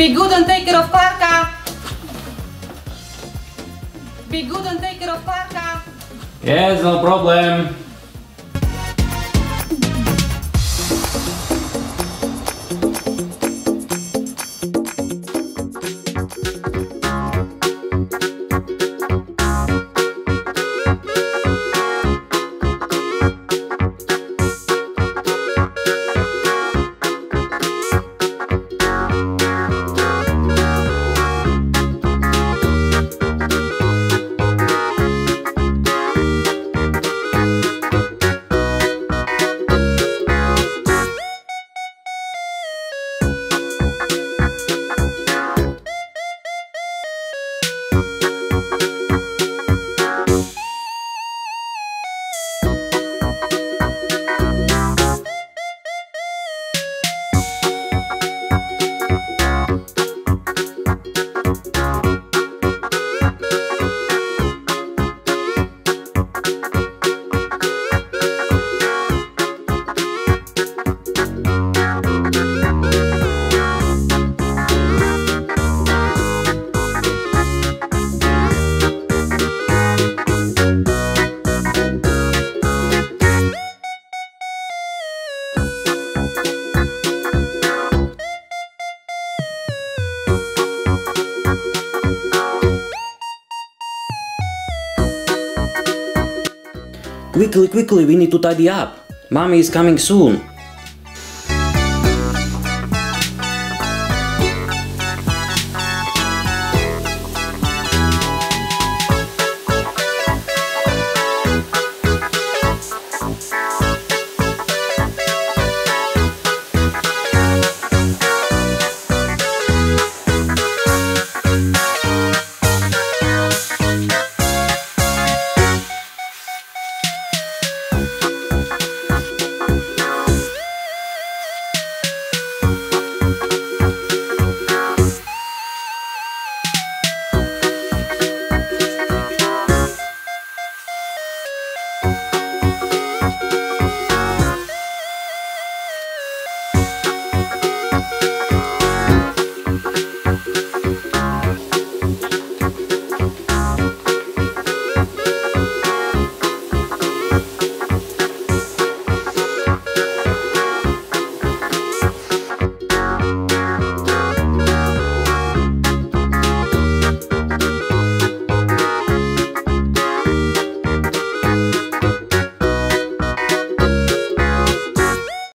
Be good and take care of Clarka. Be good and take care of Clarka. Yes, no problem. Quickly, quickly, we need to tidy up. Mommy is coming soon.